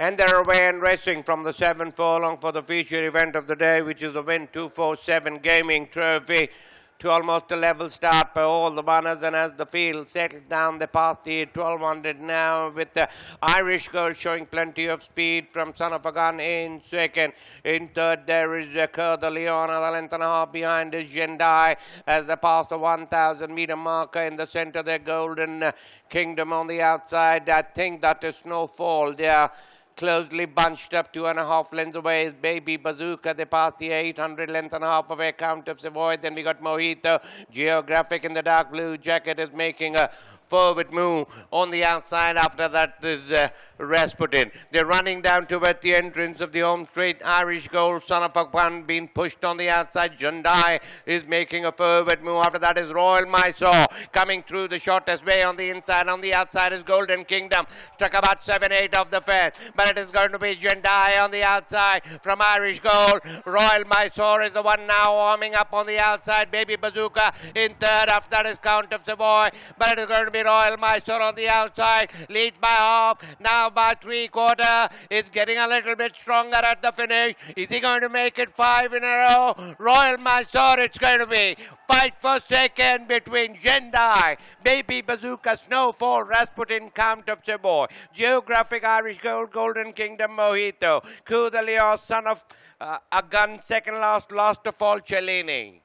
And they're away and racing from the seven furlong for the feature event of the day, which is the Win 247 Gaming Trophy to almost a level start by all the runners and as the field settles down they pass the 1200 now with the Irish Gold showing plenty of speed from Son of a Gun in second. In third there is uh, Cur de Leon a length and a half behind is Jendai as they pass the 1000 meter marker in the center their Golden Kingdom on the outside. I think that is Snowfall there closely bunched up two and a half lengths away is Baby Bazooka. They passed the 800 length and a half away Count of Savoy. Then we got Mojito. Geographic in the dark blue jacket is making a forward move on the outside. After that is uh, Rasputin. They're running down toward the entrance of the home straight. Irish Gold, son of a gun, being pushed on the outside. Jundai is making a forward move. After that is Royal Mysore coming through the shortest way on the inside. On the outside is Golden Kingdom. Struck about 7-8 of the fair. But it is going to be Jundai on the outside from Irish Gold. Royal Mysore is the one now warming up on the outside. Baby Bazooka in third. After that is Count of Savoy. But it is going to be Royal Mysore on the outside. Leads by half. Now by three quarter. It's getting a little bit stronger at the finish. Is he going to make it five in a row? Royal Mysore it's going to be. Fight for second between Jendai, Baby Bazooka, Snowfall, Rasputin, Count of Savoy, Geographic Irish Gold, Golden Kingdom Mojito, Leon, son of uh, a gun, second last, last of all Cellini.